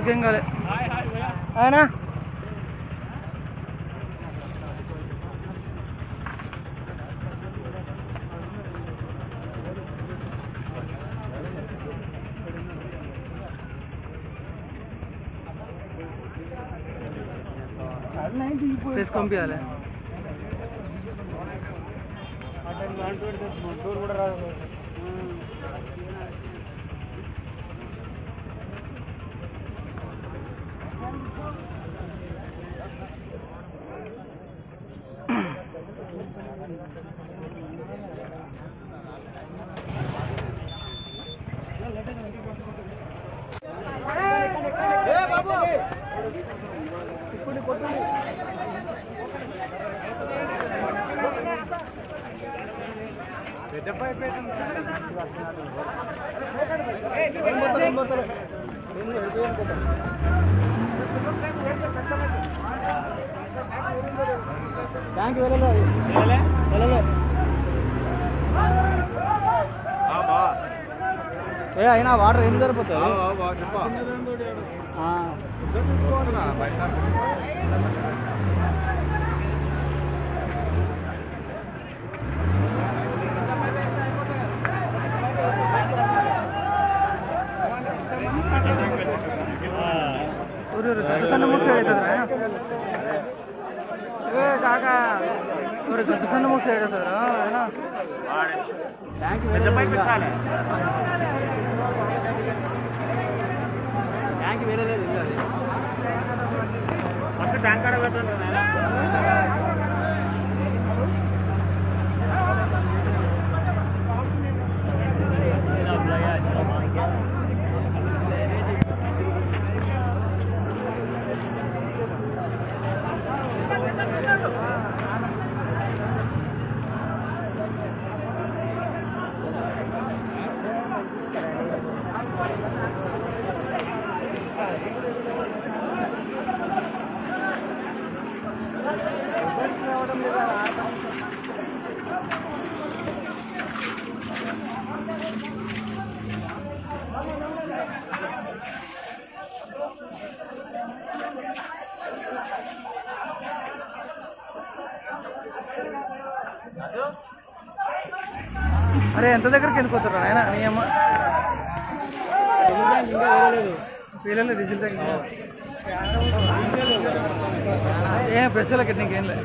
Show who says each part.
Speaker 1: करकेंगे है। है। डोर పంపించాలి బ్యాంక్ వెళ్ళలేదు ఏ అయినా వాటర్ ఏం సరిపోతుంది ఆ. ಸಣ್ಣ ಮೂಸೆ ಹೇಳಿದ್ರೆ ಏ ಕಾಕ ಇವ್ರು ಗದ್ದ ಸಣ್ಣ ಮೂಸೆ ಹೇಳಿದ್ರ ಏನೋ ట్యాంక్ பேங்க் கார்டை అరే ఎంత దగ్గరికి వెళ్ళిపోతారు ఆయన నీ అమ్మ వీళ్ళలో రిజల్ట్ ఏ ప్రశ్నలకి నీకేం లేదు